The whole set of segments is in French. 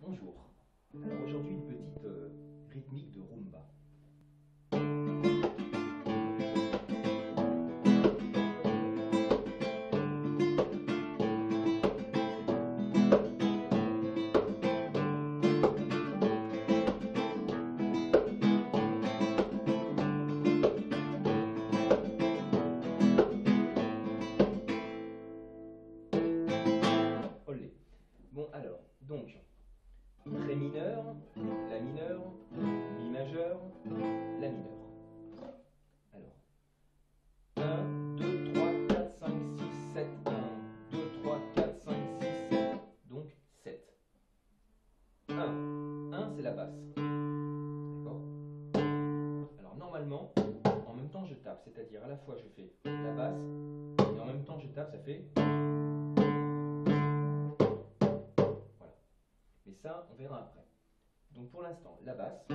Bonjour. Aujourd'hui La mineur, Mi majeur, La mineur. Alors, 1, 2, 3, 4, 5, 6, 7, 1, 2, 3, 4, 5, 6, 7, donc 7. 1, 1 c'est la basse. D'accord Alors normalement, en même temps je tape, c'est-à-dire à la fois je fais la basse, et en même temps je tape, ça fait... Voilà. Mais ça, on verra après. Donc pour l'instant, la basse,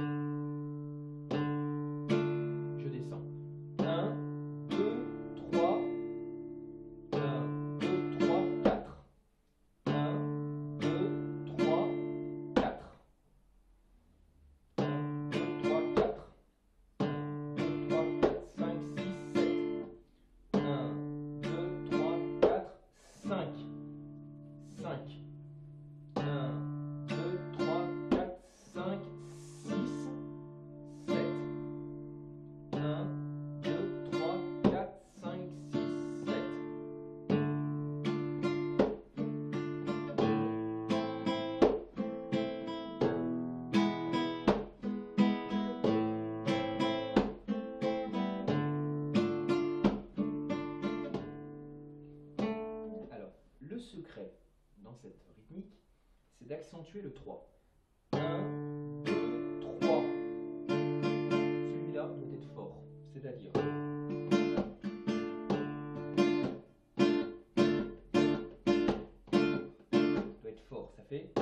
le secret dans cette rythmique, c'est d'accentuer le 3. 1, 2, 3. Celui-là doit être fort, c'est-à-dire. doit être fort, ça fait.